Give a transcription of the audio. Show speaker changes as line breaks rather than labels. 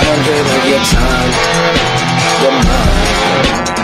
I a hundred of your time. Your mind.